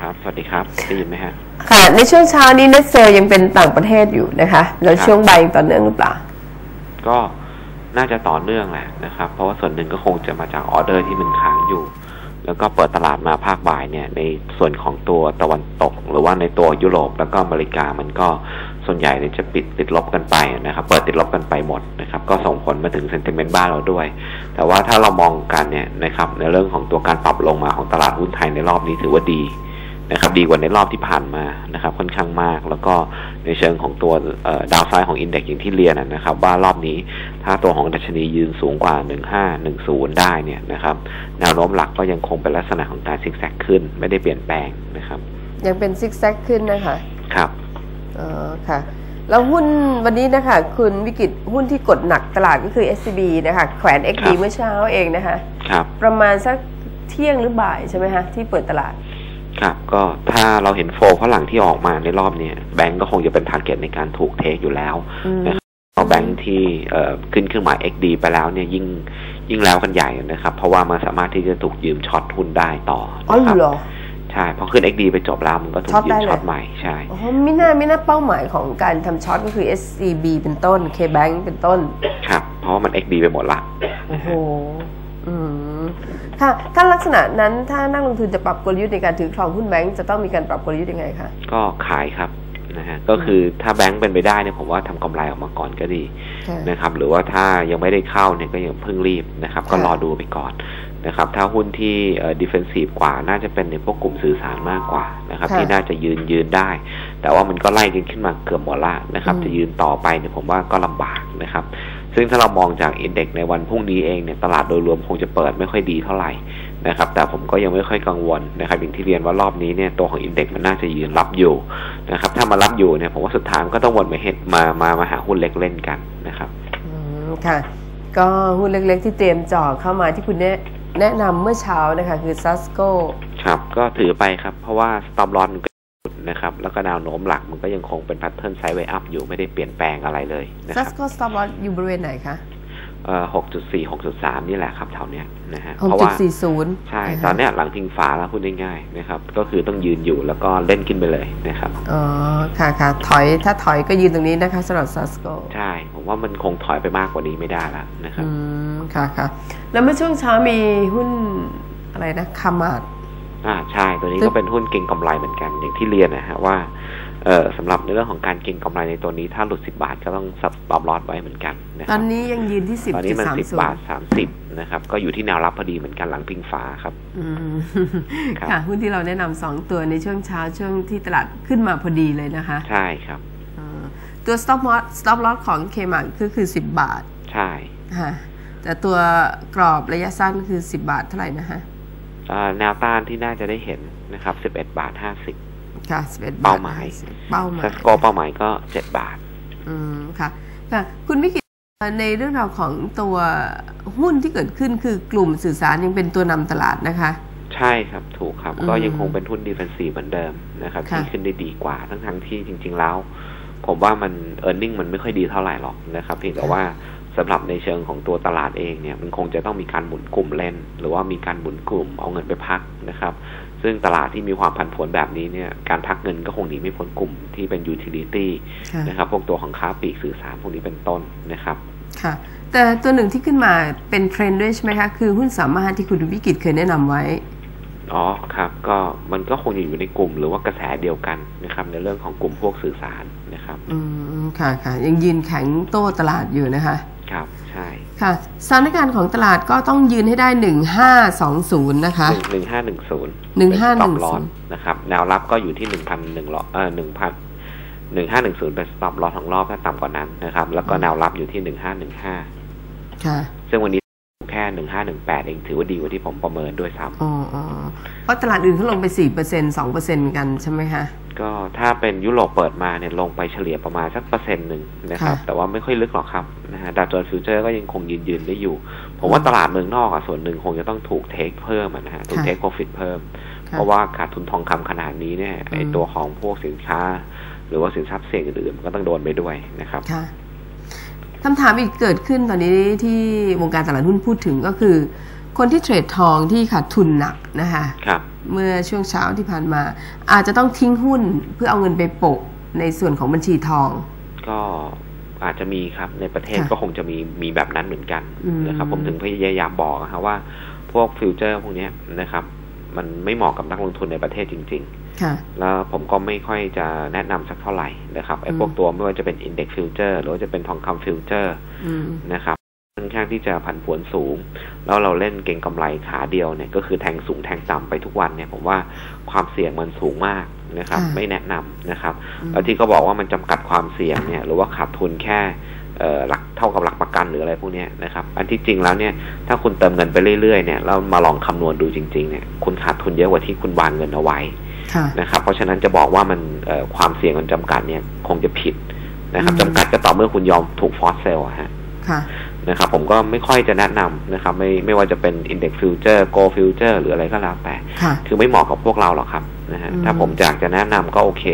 ครับ สวัสดีครับได้ยินไหมฮะค่ะ ในช่วงเช้านี้ net sell ยังเป็นต่างประเทศอยู่นะคะ แล้วครับช่วงบ่ายยังต่อเนื่องหรือเปล่า ก็น่าจะต่อเนื่องแหละนะครับ เพราะว่าส่วนหนึ่งก็คงจะมาจากออเดอร์ที่มันค้างอยู่ แล้วก็เปิดตลาดมาภาคบ่ายเนี่ย ในส่วนของตัวตะวันตก หรือว่าในตัวยุโรปแล้วก็อเมริกามันก็ส่วนใหญ่เนี่ยจะปิดติดลบกันไปนะครับ เปิดติดลบกันไปหมดนะครับ ก็ส่งผลมาถึง sentiment บ้านเราด้วย แต่ว่าถ้าเรามองกันเนี่ยนะครับในเรื่องของตัวการปรับลงมาของตลาดหุ้นไทยในรอบนี้ถือว่าดี นะครับดีกว่าในรอบที่ผ่านมานะครับค่อนข้างมาก แล้วก็ในเชิงของตัวดาวไซด์ของอินเด็กซ์อย่างที่เรียนนะนะครับ ว่ารอบนี้ถ้าตัวของดัชนียืนสูงกว่า 1510 ได้เนี่ยนะครับแนวโน้มหลักก็ยังคงเป็นลักษณะของการซิกแซกขึ้น ไม่ได้เปลี่ยนแปลงนะครับ ยังเป็นซิกแซกขึ้นนะคะ ครับอ๋อค่ะ แล้วหุ้นวันนี้นะคะ คุณวิกฤตหุ้นที่กดหนักตลาดก็คือ SCB นะคะแขวน XD ครับเมื่อเช้าเองนะคะ ครับ ประมาณสักเที่ยงหรือบ่ายใช่ไหมคะที่เปิดตลาด ครับ ก็ถ้าเราเห็น flow ฝรั่งที่ออกมาในรอบเนี้ยแบงก์ก็คงจะเป็น target ในการถูก take อยู่แล้วอืมนะครับเอาแบงก์ที่เอ่อขึ้นเครื่องหมาย XD ไปแล้วเนี่ยยิ่งยิ่งแล้วกันใหญ่นะครับ เพราะว่ามันสามารถที่จะถูกยืม short หุ้นได้ต่ออ๋อนะครับเหรอใช่พอขึ้น XD ไปจบแล้วมันก็ถูก short ยืมได้เลย short ใหม่ใช่อ๋อไม่น่าไม่น่าเป้าหมายของการทำ short ก็คือ SCB เป็นต้น KBank เป็นต้น ครับ เพราะว่ามัน XD ไปหมดละโอ้โห อืมค่ะถ้าลักษณะนั้นถ้านักลงทุนจะปรับกลยุทธ์ในการถือครองหุ้นแบงก์จะต้องมีการปรับกลยุทธ์ยังไงคะก็ขายครับนะฮะก็คือถ้าแบงก์เป็นไปได้เนี่ยผมว่าทำกำไรออกมาก่อนก็ดีค่ะนะครับ หรือว่าถ้ายังไม่ได้เข้าเนี่ยก็ยังเพิ่งรีบนะครับ ก็ค่ะรอดูไปก่อนนะครับ ถ้าหุ้นที่เอ่อ defensive กว่าน่าจะเป็นในพวกกลุ่มสื่อสารมากกว่านะครับค่ะที่น่าจะยืนยืนได้ แต่ว่ามันก็ไล่กันขึ้นมาเกือบหมดละนะครับอืมจะยืนต่อไปเนี่ยผมว่าก็ลำบากนะครับ ซึ่งถ้าเรามองจากอินเด็กในวันพรุ่งนี้เองเนี่ยตลาดโดยรวมคงจะเปิดไม่ค่อยดีเท่าไหร่นะครับแต่ผมก็ยังไม่ค่อยกังวลนะครับอย่างที่เรียนว่ารอบนี้เนี่ยตัวของอินเด็กมันน่าจะยืนรับอยู่นะครับถ้ามารับอยู่เนี่ยผมว่าสุดท้ายมันก็ต้องวนมาเห็ดมามามาหาหุ้นเล็กเล่นกันนะครับอืมค่ะ ก็หุ้นเล็กๆที่เตรียมจ่อเข้ามาที่คุณแนะแนะนำเมื่อเช้านะคะ คือ Sasco ครับก็ถือไปครับ เพราะว่า stop loss มันก็หยุด นะครับ แล้วก็แนวโน้มหลักมันก็ยังคงเป็น pattern sideways up อยู่ไม่ได้เปลี่ยนแปลงอะไรเลยนะครับ Sasco stop loss อยู่บริเวณไหนคะเอ่อหกจุดสี่หกจุดสามนี่แหละครับแถวเนี้ยนะฮะเพราะว่า6.40ใช่ ตอนเนี้ยหลังพิงฟ้าแล้วพูดง่ายๆนะครับ ก็คือต้องยืนอยู่แล้วก็เล่นขึ้นไปเลยนะครับอ๋อค่ะค่ะถอยถ้าถอยก็ยืนตรงนี้นะคะสำหรับ Sasco ใช่ ผมว่ามันคงถอยไปมากกว่านี้ไม่ได้แล้วนะครับอืมค่ะค่ะแล้วเมื่อช่วงเช้ามีหุ้นอะไรนะคามาด อ่าใช่ตัวนี้ซึ่ก็งเป็นหุ้นเก่งกำไรเหมือนกันอย่างที่เรียนนะฮะว่าเอ่อสำหรับในเรื่องของการเก่งกำไรในตัวนี้ ถ้าหลุดสิบาทก็ต้องสับตอบลอดไว้เหมือนกันนะคตอรับนนี้ยังยืนที่10ตอนนี้มันสิบบาท10.30สามสิบนะครับ ก็อยู่ที่แนวรับพอดีเหมือนกันหลังพิงฟ้าครับอืมครับค่ะหุ้นที่เราแนะนำสองตัวในช่วงเช้าช่วงที่ตลาดขึ้นมาพอดีเลยนะคะ ใช่ครับอ่าตัว stop loss stop loss ของ k m a r ก็คือ10บาท ใช่ค่ะแต่ตัวกรอบระยะสั้นคือ10บาทเท่าไหร่นะคะเอ่อ แนวต้านที่น่าจะได้เห็นนะครับสิบเอ็ดบาทห้าสิบค่ะ11บาทเป้าหมายเป้าหมายซัสโกเป้าหมายก็เจ็ดบาท อืมค่ะค่ะคุณวิกิตในเรื่องราวของตัวหุ้นที่เกิดขึ้นคือกลุ่มสื่อสารยังเป็นตัวนำตลาดนะคะ ใช่ครับถูกครับอืมก็ยังคงเป็นหุ้นดีเฟนซีเหมือนเดิมนะครับค่ะที่ขึ้นได้ดีกว่าทั้งทั้งๆที่จริง ๆ แล้ว ผมว่ามันเออร์เน็งมันไม่ค่อยดีเท่าไหร่หรอกนะครับเพียงแต่ว่า สำหรับในเชิงของตัวตลาดเองเนี่ยมันคงจะต้องมีการหมุนกลุ่มเล่น หรือว่ามีการหมุนกลุ่มเอาเงินไปพักนะครับ ซึ่งตลาดที่มีความผันผวนแบบนี้เนี่ยการพักเงินก็คงหนีไม่พ้นกลุ่มที่เป็น utility ค่ะนะครับพวกตัวของค้าปลีกสื่อสารพวกนี้เป็นต้นนะครับค่ะแต่ตัวหนึ่งที่ขึ้นมาเป็นเทรนด์ด้วยใช่ไหมคะ คือหุ้นสามารถที่คุณวิกิจเคยแนะนำไว้ อ๋อครับก็มันก็คงจะอยู่ในกลุ่มหรือว่ากระแสเดียวกันนะครับ ในเรื่องของกลุ่มพวกสื่อสารนะครับ อืมค่ะค่ะยังยืนแข็งโต้ตลาดอยู่นะคะ ครับ ใช่ค่ะสถานการณ์ของตลาดก็ต้องยืนให้ได้1520นะคะหนึ่งห้าหนึ่งศูนย์1510นะครับ แนวรับก็อยู่ที่หนึ่งพันหนึ่งร้อยเออหนึ่งพันหนึ่งห้าหนึ่งศูนย์เป็นสต็อปลอสของรอบถ้าต่ำกว่านั้นนะครับ แล้วก็แนวรับอยู่ที่หนึ่งห้าหนึ่งห้าค่ะ ซึ่งวันนี้แค่ หนึ่งห้าหนึ่งแปดเองถือว่าดีกว่าที่ผมประเมินด้วยซ้อ๋ออ๋อเพราะตลาดอื่นเขาลงไป4% 2%กันใช่ไหมคะำก็ถ้าเป็นยุโรปเปิดมาเนี่ยลงไปเฉลี่ยประมาณสักเปอร์เซ็นต์หนึ่งนะครับค่ะแต่ว่าไม่ค่อยลึกหรอกครับนะฮะดาวโจนส์ future ก็ยังคงยืนยืนได้อยู่ ผมว่าตลาดเมืองนอกอะส่วนหนึ่งคงจะต้องถูก take เพิ่มอะนะฮะถูกค่ะ take profit เพิ่มค่ะเพราะว่าขาดทุนทองคำขนาดนี้เนี่ยไออืมตัวของพวกสินค้า หรือว่าสินทรัพย์เสี่ยงอื่นๆมันก็ต้องโดนไปด้วยนะครับ ค่ะคำถามที่เกิดขึ้นตอนนี้ที่วงการตลาดหุ้นพูดถึงก็คือ คนที่เทรดทองที่ขาดทุนหนักนะคะครับเมื่อช่วงเช้าที่ผ่านมา อาจจะต้องทิ้งหุ้นเพื่อเอาเงินไปโปะในส่วนของบัญชีทอง ก็อาจจะมีครับในประเทศค่ะก็คงจะมีมีแบบนั้นเหมือนกันอืมนะครับผมถึงพยายามบอกนะครับว่า พวก future พวกเนี้ยนะครับ มันไม่เหมาะกับนักลงทุนในประเทศจริงค่ะๆแล้วผมก็ไม่ค่อยจะแนะนำสักเท่าไหร่นะครับไอ้อืมพวกตัวไม่ว่าจะเป็น index future หรือว่าจะเป็นทองคำ future อืมนะครับค่อนข้างที่จะผันผวนสูง แล้วเราเล่นเก็งกำไรขาเดียวเนี่ย ก็คือแทงสูงแทงต่ำไปทุกวันเนี่ย ผมว่าความเสี่ยงมันสูงมากนะครับค่ะไม่แนะนำนะครับอืมแล้วที่เขาบอกว่ามันจำกัดความเสี่ยงเนี่ย หรือว่าขาดทุนแค่เอ่อ หลักเท่ากับหลักประกันหรืออะไรพวกเนี้ยนะครับ อันที่จริงแล้วเนี่ยถ้าคุณเติมเงินไปเรื่อยๆเนี่ยแล้วมาลองคำนวณดูจริงๆเนี่ยคุณขาดทุนเยอะกว่าที่คุณวางเงินเอาไว้ค่ะนะครับเพราะฉะนั้นจะบอกว่ามันเอ่อความเสี่ยงมันจำกัดเนี่ยคงจะผิดนะครับอืมจำกัดก็ต่อเมื่อคุณยอมถูกฟอสเซลฮะค่ะนะครับผมก็ไม่ค่อยจะแนะนำนะครับ ไม่ไม่ว่าจะเป็น Index Future Go Future หรืออะไรก็แล้วแต่ค่ะคือไม่เหมาะกับพวกเราหรอกครับนะฮะอืมถ้าผมอยากจะแนะนำก็โอเค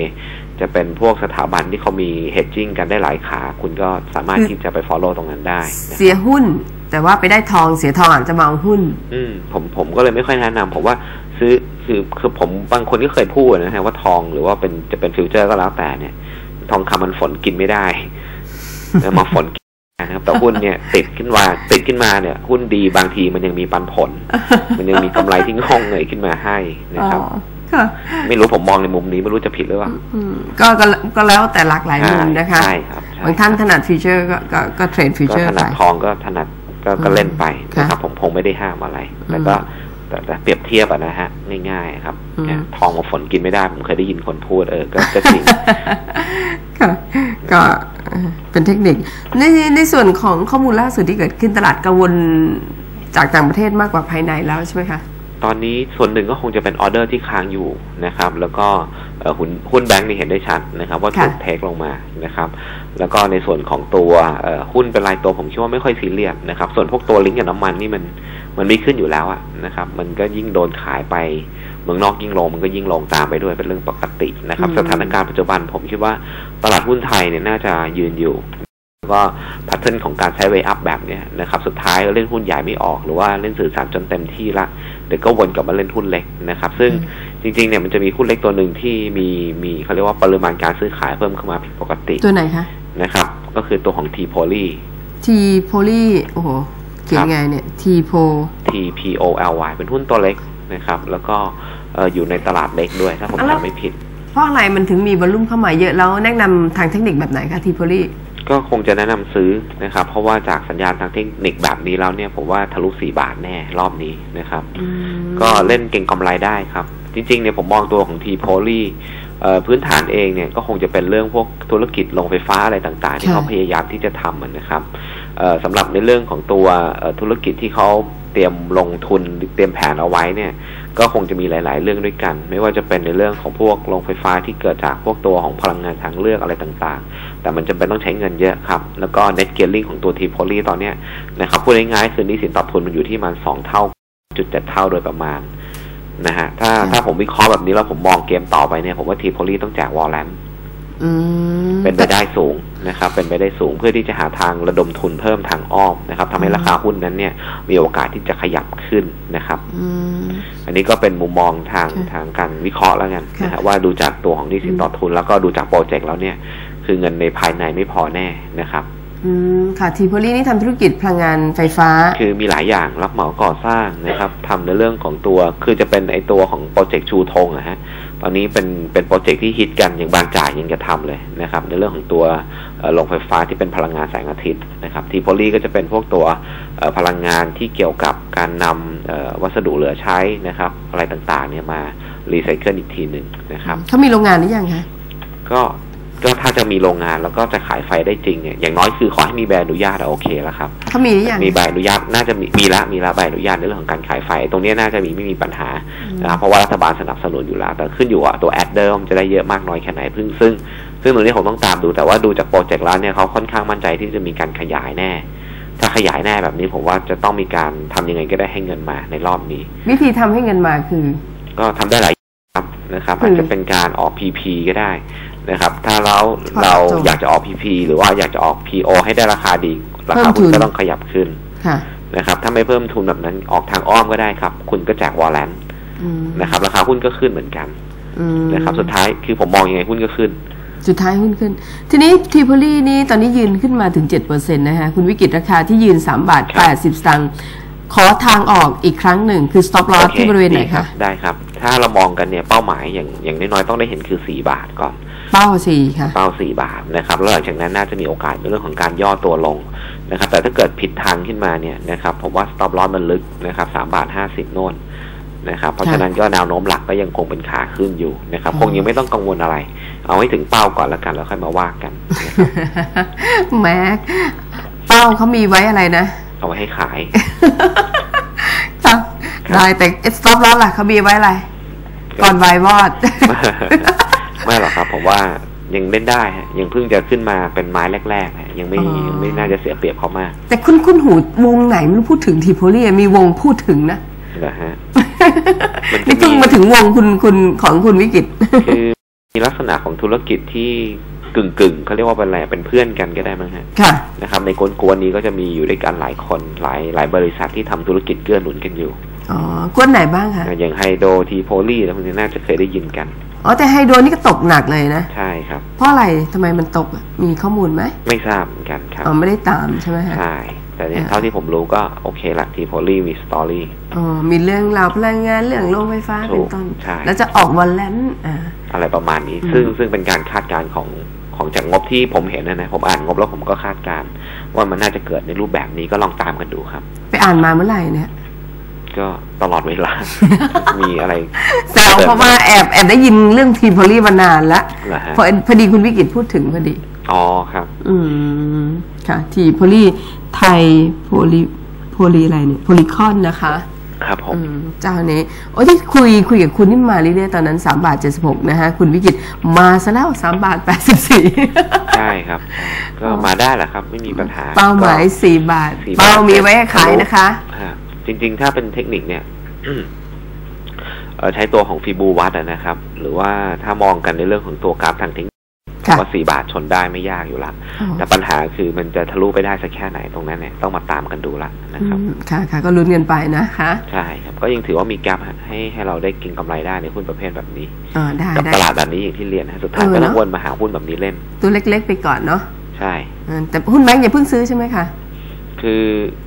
จะเป็นพวกสถาบันที่เขามี hedging กันได้หลายขา คุณก็สามารถที่จะไป follow ตรงนั้นได้นะเสียหุ้น แต่ว่าไปได้ทองเสียทองอาจจะมาเอาหุ้น อืมผมผมก็เลยไม่ค่อยแนะนำผมว่าซื้อคือคือผมบางคนก็เคยพูดนะฮะว่าทองหรือว่าเป็นจะเป็นฟิวเจอร์ก็แล้วแต่เนี่ย ทองคำมันฝนกินไม่ได้แล้วมาฝนกินนะครับแต่หุ้นเนี่ยติดขึ้นมาติดขึ้นมาเนี่ย หุ้นดีบางทีมันยังมีปันผล มันยังมีกำไรที่งอกเงยขึ้นมาให้นะครับอ๋อค่ะ ไม่รู้ผมมองในมุมนี้ไม่รู้จะผิดหรือเปล่าอืมก็ก็ก็แล้วแต่หลากหลายมุมนะคะใช่ครับใช่บางท่านถนัดฟิวเจอร์ก็ก็ก็เทรดฟิวก็เจอร์ถไปนัดทองก็ถนัดก็ก็เล่นไปค่ะนะครับผมคงไม่ได้ห้ามอะไรแต่ก็แต่แต่เปรียบเทียบอะนะฮะง่ายๆครับอืมเนี่ยทองมาฝนกินไม่ได้ ผมเคยได้ยินคนพูดเออ ก็ก็จริงค่ะก็เอ่อเป็นเทคนิค ในในส่วนของข้อมูลล่าสุดที่เกิดขึ้นตลาดกังวลจากต่างประเทศมากกว่าภายในแล้วใช่ไหมคะ ตอนนี้ส่วนหนึ่งก็คงจะเป็นออเดอร์ที่ค้างอยู่นะครับ แล้วก็เอ่อหุ้นหุ้นแบงก์นี่เห็นได้ชัดนะครับ ว่าถูกค่ะเทคลงมานะครับ แล้วก็ในส่วนของตัวเอ่อหุ้นเป็นรายตัวผมคิดว่าไม่ค่อยซีเรียสนะครับ ส่วนพวกตัวลิงก์กับน้ำมันนี่มันมันไม่ขึ้นอยู่แล้วอะนะครับ มันก็ยิ่งโดนขายไปเมืองนอกยิ่งลงมันก็ยิ่งลงตามไปด้วยเป็นเรื่องปกตินะครับอืมสถานการณ์ปัจจุบันผมคิดว่าตลาดหุ้นไทยเนี่ยน่าจะยืนอยู่แล้วก็ pattern ของการใช้ way up แบบเนี้ยนะครับ สุดท้ายเล่นหุ้นใหญ่ไม่ออกหรือว่าเล่นสื่อสารจนเต็มที่ละ เดี๋ยวก็วนกลับมาเล่นหุ้นเล็กนะครับ ซึ่งจริงๆเนี่ยมันจะมีหุ้นเล็กตัวหนึ่งที่มีมีเขาเรียกว่าปริมาณการซื้อขายเพิ่มขึ้นมาผิดปกติตัวไหนคะนะครับ ก็คือตัวของ T P O L Y ทีโพลีโอ้โหเขียนครับไงเนี่ยทีโพ T P O L Y เป็นหุ้นตัวเล็กนะครับ แล้วก็เอ่ออยู่ในตลาดเล็กด้วยถ้าผมแล้วจำไม่ผิด เพราะอะไรมันถึงมีวอลลุ่มเข้ามาเยอะแล้วแนะนำทางเทคนิคแบบไหนคะทีโพลี ก็คงจะแนะนำซื้อนะครับ เพราะว่าจากสัญญาณทางเทคนิคแบบนี้แล้วเนี่ยผมว่าทะลุ4บาทแน่รอบนี้นะครับ ก็เล่นเก่งกำไรได้ครับ จริงๆเนี่ยผมมองตัวของทีโพลีพื้นฐานเองเนี่ยก็คงจะเป็นเรื่องพวกธุรกิจโรงไฟฟ้าอะไรต่างๆ ที่ค่ะเขาพยายามที่จะทำอะนะครับเอ่อสำหรับในเรื่องของตัวเอ่อธุรกิจที่เขาเตรียมลงทุนเตรียมแผนเอาไว้เนี่ย ก็คงจะมีหลาย ๆ เรื่องด้วยกัน ไม่ว่าจะเป็นในเรื่องของพวกโรงไฟฟ้าที่เกิดจากพวกตัวของพลังงานทางเลือกอะไรต่างๆ แต่มันจำเป็นต้องใช้เงินเยอะครับ แล้วก็ net gearing ของตัวทีโพลีตอนเนี้ยนะครับพูดง่ายๆคือหนี้สินตอบทุนมันอยู่ที่ประมันสองเท่าจุดเจ็ดเท่าโดยประมาณนะฮะถ้าค่ะถ้าผมวิเคราะห์แบบนี้แล้วผมมองเกมต่อไปเนี่ยผมว่าทีโพลีต้องแจกวอลเลนอืมเป็นไปได้สูง นะครับเป็นไปได้สูงเพื่อที่จะหาทางระดมทุนเพิ่มทางอ้อมนะครับทำให้ราคาหุ้นนั้นเนี่ยมีโอกาสที่จะขยับขึ้นนะครับอืมอันนี้ก็เป็นมุมมองทางค่ะทางการวิเคราะห์แล้วกันค่ะนะฮะว่าดูจากตัวของหนี้สินต่อทุนแล้วก็ดูจากโปรเจกต์แล้วเนี่ยคือเงินในภายในไม่พอแน่นะครับ อืมค่ะทีโพลีนี่ทำธุรกิจพลังงานไฟฟ้า คือมีหลายอย่างรับเหมาก่อสร้างนะครับทำในเรื่องของตัวคือจะเป็นไอ้ตัวของโปรเจกต์ชูธงอะฮะตอนนี้เป็นเป็นโปรเจกต์ที่ฮิตกันอย่างบางจากยังจะทำเลยนะครับ ในเรื่องของตัวเอ่อโรงไฟฟ้าที่เป็นพลังงานแสงอาทิตย์นะครับทีโพลีก็จะเป็นพวกตัวเอ่อพลังงานที่เกี่ยวกับการนำเอ่อวัสดุเหลือใช้นะครับ อะไรต่างๆเนี่ยมารีไซเคิลอีกทีหนึ่งนะครับเขามีโรงงานหรือยังคะก็ก็ถ้า จะมีโรงงานแล้วก็จะขายไฟได้จริงเนี่ยอย่างน้อยคือขอให้มีใบอนุญาตอะโอเคแล้วครับเขามีหรือยังมีใบอนุญาตน่าจะมีมีละมีละใบอนุญาตในเรื่องของการขายไฟ ตรงเนี้ยน่าจะมีไม่มีปัญหานะครับเพราะว่ารัฐบาลสนับสนุนอยู่แล้วแต่ขึ้นอยู่ว่าตัว adder จะได้เยอะมากน้อยแค่ไหนซึ่งซึ่ง ซึ่งตรงนี้ผมต้องตามดูแต่ว่าดูจากโปรเจกต์แล้วเนี่ยเขาค่อนข้างมั่นใจที่จะมีการขยายแน่ถ้าขยายแน่แบบนี้ผมว่าจะต้องมีการทำยังไงก็ได้ให้เงินมาในรอบนี้ วิธีทำให้เงินมาคือ ก็ทำได้หลายอย่างครับนะครับคืออาจจะเป็นการออก PP ก็ได้ นะครับ ถ้าเราครับเราจบอยากจะออก PP หรือว่าอยากจะออก PO ให้ได้ราคาดี ราคาเพิ่มทุหุ้นนก็ต้องขยับขึ้นค่ะนะครับ ถ้าไม่เพิ่มทุนแบบนั้นออกทางอ้อมก็ได้ครับ คุณก็แจกวอลเลนอืมนะครับ ราคาหุ้นก็ขึ้นเหมือนกันอืมนะครับ สุดท้ายคือผมมองยังไงหุ้นก็ขึ้น สุดท้ายหุ้นขึ้น ทีนี้ทีโพลีนี่ตอนนี้ยืนขึ้นมาถึง7%นะคะคุณวิกฤตราคาที่ยืน3บาทครับ80สตางค์ขอทางออกอีกครั้งหนึ่งคือ stop loss โอคที่บริเวณไหนดีครัคะบได้ครับ ถ้าเรามองกันเนี่ยเป้าหมายอย่างอย่างน้อยๆต้องได้เห็นคือ4บาทก่อน เป้าสี่ค่ะ เป้า4บาทนะครับแล้วหลังจากนั้นน่าจะมีโอกาสในเรื่องของการย่อตัวลงนะครับ แต่ถ้าเกิดผิดทางขึ้นมาเนี่ยนะครับผมว่า stop loss มันลึกนะครับ3บาท50โน่นนะครับ เพราะฉะนั้นก็แนวโน้มหลักก็ยังคงเป็นขาขึ้นอยู่นะครับอืมคงยังไม่ต้องกังวลอะไร เอาให้ถึงเป้าก่อนแล้วกันแล้วค่อยมาว่ากันนะครับแม็กเป้าเขามีไว้อะไรนะ เอาไว้ให้ขายครับได้แต่ stop loss ล่ะเขามีไว้อะไร ก่อนไวายวอด ไม่หรอกครับผมว่ายังเล่นได้ฮะยังเพิ่งจะขึ้นมาเป็นไม้แรกๆฮะยังไม่อ๋อ ยังไม่น่าจะเสียเปรียบเขามากแต่คุณคุณหูวงไหนไม่รู้พูดถึงทีโพลีมีวงพูดถึงนะ นะฮะ มันจะมี นี่เพิ่งมาถึงวงคุณคุณของคุณวิกฤตคือมีลักษณะของธุรกิจที่กึ่งกึ่งๆเขาเรียกว่าเป็นอะไรเป็นเพื่อนกันก็ได้มั้งฮะค่ะ นะครับ ในกวนๆนี้ก็จะมีอยู่ด้วยกันหลายคนหลายหลายบริษัทที่ทำธุรกิจเกื้อหนุนกันอยู่อ๋อกวนไหนบ้างคะอย่างไฮโดทีโพลีแล้วพวกนี้น่าจะเคยได้ยินกัน อ๋อแต่ไฮโดรนี่ก็ตกหนักเลยนะ ใช่ครับ เพราะอะไรทำไมมันตกอะมีข้อมูลไหม ไม่ทราบเหมือนกันครับ อ๋อ ไม่ได้ตามใช่ไหมฮะ ใช่ แต่เนี่ยอ่าเท่าที่ผมรู้ก็โอเคละทีโพลีมีสตอรี่อ๋อ มีเรื่องราวพลังงานเรื่องโรงไฟฟ้าถูเป็นกต้น ใช่ แล้วจะออกวันแลนอ่าอะไรประมาณนี้อืมซึ่งซึ่งเป็นการคาดการณ์ของของจากงบที่ผมเห็นนะนะผมอ่านงบแล้วผมก็คาดการณ์ว่ามันน่าจะเกิดในรูปแบบนี้ก็ลองตามกันดูครับ ไปอ่านมาเมื่อไหร่เนี่ย ก็ตลอดเวลา มีอะไรแซวเพราะว่าแอบแอบได้ยินเรื่องทีโพลีมานานแล้วเหรอฮะพอพอดีคุณวิกิจพูดถึงพอดี อ๋อครับ อืมค่ะ ทีโพลีไทยโพลีโพลีอะไรเนี่ยโพลีคอนนะคะ ครับผมอืมเจ้านี้โอ้ยที่คุยคุยกับคุณนี่มาเรื่อยๆตอนนั้นสามบาทเจ็ดสิบหกนะฮะ คุณวิกิจมาซะแล้วสามบาทแปดสิบสี่ใช่ครับ ก็มาได้แหละครับ ไม่มีปัญหา เป้าหมายก็สี่บาทสี่บาท เป้ามีไว้ให้ขายนะคะฮะ จริง ๆ ถ้าเป็นเทคนิคเนี่ยเอ่อใช้ตัวของฟีบูวัดอะนะครับ หรือว่าถ้ามองกันในเรื่องของตัวกราฟทางเทคนิคค่ะว่าสี่บาทชนได้ไม่ยากอยู่ละอ๋อแต่ปัญหาคือมันจะทะลุไปได้สักแค่ไหนตรงนั้นเนี่ยต้องมาตามกันดูละนะครับอืมค่ะค่ะก็ลุ้นกันไปนะคะใช่ครับก็ยังถือว่ามีแกลบให้ให้เราได้กินกำไรได้ในหุ้นประเภทแบบนี้อ่าได้กับได้ตลาดแบบนี้อย่างที่เรียนนะสุดท้ายเออก็ต้องเนอะวนมาหาหุ้นแบบนี้เล่น ตัวเล็กๆไปก่อนเนาะใช่อ่าแต่หุ้นแบงก์อย่าเพิ่งซื้อใช่ไหมคะ คือ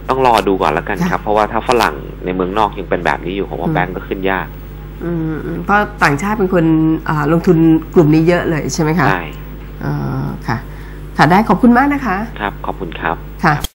ต้องรอดูก่อนแล้วกันค่ะครับ เพราะว่าถ้าฝรั่งในเมืองนอกยังเป็นแบบนี้อยู่ผมว่าอืมแบงก์ก็ขึ้นยากอืมอืมเพราะต่างชาติเป็นคนอ่าลงทุนกลุ่มนี้เยอะเลยใช่ไหมคะใช่อ่าค่ะ ค่ะได้ขอบคุณมากนะคะ ครับ ขอบคุณครับค่ะ